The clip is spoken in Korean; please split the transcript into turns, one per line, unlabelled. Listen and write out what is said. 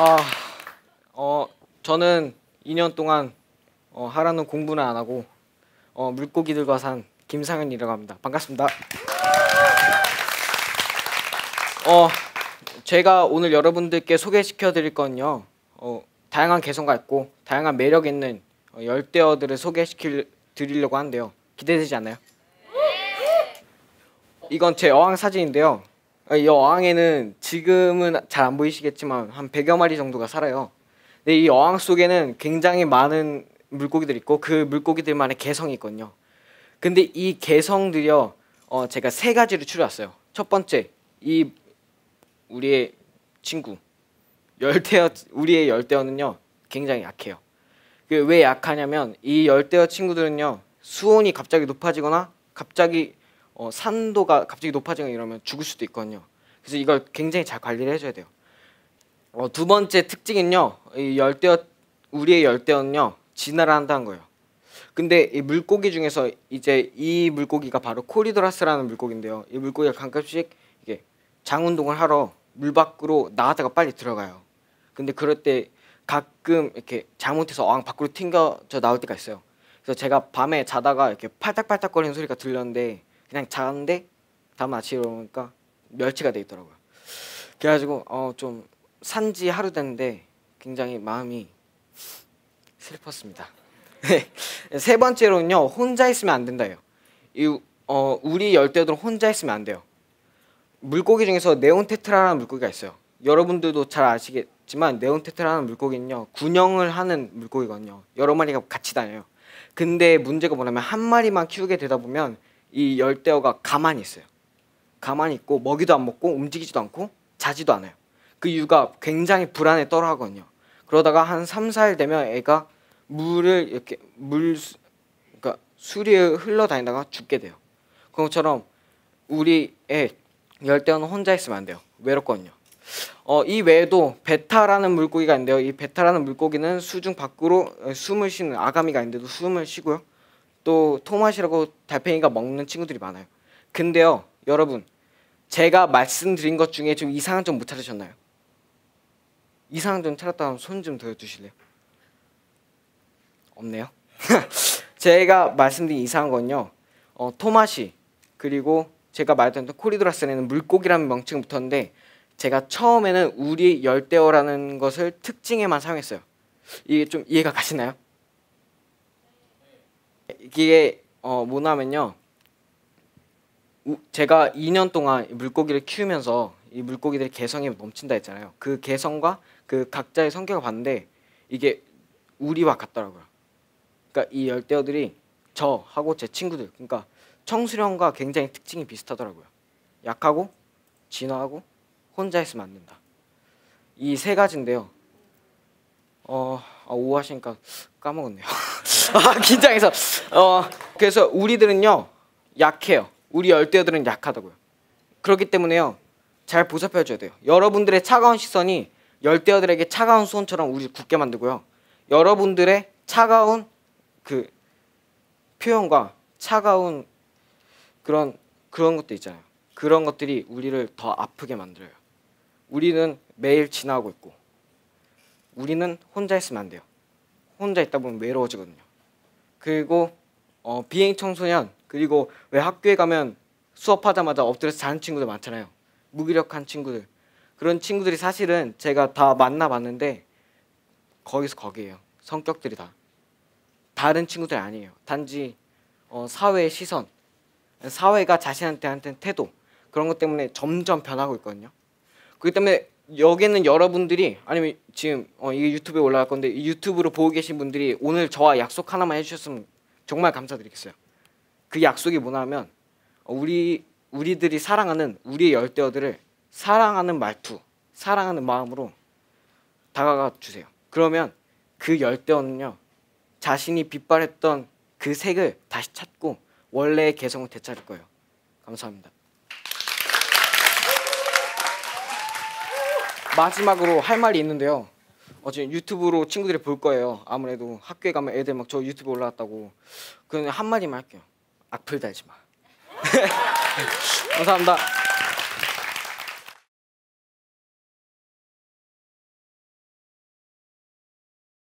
아, 어, 저는 2년 동안 어, 하라는 공부는 안 하고 어, 물고기들과 산 김상현이라고 합니다. 반갑습니다. 어, 제가 오늘 여러분들께 소개시켜 드릴 건요. 어, 다양한 개성가 있고 다양한 매력 있는 어, 열대어들을 소개시켜 드리려고 하는데요. 기대되지 않나요? 이건 제 어항 사진인데요. 어, 이 어항에는 지금은 잘 안 보이시겠지만 한 100여 마리 정도가 살아요. 근데 이 어항 속에는 굉장히 많은 물고기들이 있고 그 물고기들만의 개성이 있거든요. 근데 이 개성들이요. 어, 제가 세 가지로 추려왔어요. 첫 번째, 이 우리의 친구 열대어 우리의 열대어는요. 굉장히 약해요. 그왜 약하냐면 이 열대어 친구들은요. 수온이 갑자기 높아지거나 갑자기 어, 산도가 갑자기 높아지거나 이러면 죽을 수도 있거든요. 그래서 이걸 굉장히 잘 관리를 해줘야 돼요. 어, 두 번째 특징은요. 이 열대어 우리의 열대어는요. 진화를 한다는 거예요. 근데 이 물고기 중에서 이제 이 물고기가 바로 코리도라스라는 물고기인데요. 이 물고기가 가끔씩 이게 장 운동을 하러 물 밖으로 나갔다가 빨리 들어가요. 근데 그럴 때 가끔 이렇게 잘못해서 어항 밖으로 튕겨져 나올 때가 있어요. 그래서 제가 밤에 자다가 이렇게 팔딱팔딱거리는 소리가 들렸는데 그냥 자는데 다음 아침에 일어나니까 멸치가 돼 있더라고요. 그래가지고 어 좀 산 지 하루 됐는데 굉장히 마음이 슬펐습니다. 세 번째로는요 혼자 있으면 안 된다요. 이 어, 우리 열대어들은 혼자 있으면 안 돼요. 물고기 중에서 네온테트라라는 물고기가 있어요. 여러분들도 잘 아시겠지만 네온테트라는 물고기는요 군형을 하는 물고기거든요. 여러 마리가 같이 다녀요. 근데 문제가 뭐냐면 한 마리만 키우게 되다 보면 이 열대어가 가만히 있어요. 가만히 있고 먹이도 안 먹고 움직이지도 않고 자지도 않아요. 그 이유가 굉장히 불안에 떨어하거든요. 그러다가 한 3, 4일 되면 애가 물을 이렇게 물 그러니까 수리에 흘러다니다가 죽게 돼요. 그런 것처럼 우리 애 열대어는 혼자 있으면 안 돼요. 외롭거든요. 어, 이 외에도 베타라는 물고기가 있는데요. 이 베타라는 물고기는 수중 밖으로 숨을 쉬는 아가미가 있는데도 숨을 쉬고요. 또 토마시라고 달팽이가 먹는 친구들이 많아요. 근데요, 여러분, 제가 말씀드린 것 중에 좀 이상한 점 못 찾으셨나요? 이상한 점 찾았다면 손 좀 들어주실래요? 없네요. 제가 말씀드린 이상한 건요, 어, 토마시 그리고 제가 말했던 코리도라스는 물고기라는 명칭이 붙었는데 제가 처음에는 우리 열대어라는 것을 특징에만 사용했어요. 이게 좀 이해가 가시나요? 이게 어 뭐냐면요. 제가 2년 동안 물고기를 키우면서 이 물고기들의 개성이 넘친다 했잖아요. 그 개성과 그 각자의 성격을 봤는데 이게 우리와 같더라고요. 그러니까 이 열대어들이 저하고 제 친구들, 그러니까 청수령과 굉장히 특징이 비슷하더라고요. 약하고 진화하고 혼자 있으면 안 된다. 이 세 가지인데요. 어, 아, 오 하시니까 까먹었네요. 아, 긴장해서. 어, 그래서 우리들은요 약해요. 우리 열대어들은 약하다고요. 그렇기 때문에요 잘 보살펴 줘야 돼요. 여러분들의 차가운 시선이 열대어들에게 차가운 수온처럼 우리 굳게 만들고요. 여러분들의 차가운 그 표현과 차가운 그런 그런 것도 있잖아요. 그런 것들이 우리를 더 아프게 만들어요. 우리는 매일 지나고 있고 우리는 혼자 있으면 안 돼요. 혼자 있다 보면 외로워지거든요. 그리고 어, 비행 청소년 그리고 왜 학교에 가면 수업하자마자 엎드려서 자는 친구들 많잖아요. 무기력한 친구들 그런 친구들이 사실은 제가 다 만나봤는데 거기서 거기에요. 성격들이 다 다른 친구들이 아니에요. 단지 어, 사회의 시선, 사회가 자신한테 한테 태도 그런 것 때문에 점점 변하고 있거든요. 그렇기 때문에 여기는 여러분들이 아니면 지금 어, 이게 유튜브에 올라갈 건데 유튜브로 보고 계신 분들이 오늘 저와 약속 하나만 해주셨으면 정말 감사드리겠어요. 그 약속이 뭐냐면 우리 우리들이 사랑하는 우리의 열대어들을 사랑하는 말투, 사랑하는 마음으로 다가가 주세요. 그러면 그 열대어는요 자신이 빛발했던 그 색을 다시 찾고 원래의 개성을 되찾을 거예요. 감사합니다. 마지막으로 할 말이 있는데요. 어제 유튜브로 친구들이 볼 거예요. 아무래도 학교에 가면 애들 막 저 유튜브 올라왔다고. 그냥 한 마디만 할게요. 악플 달지 마. 감사합니다.